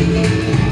Música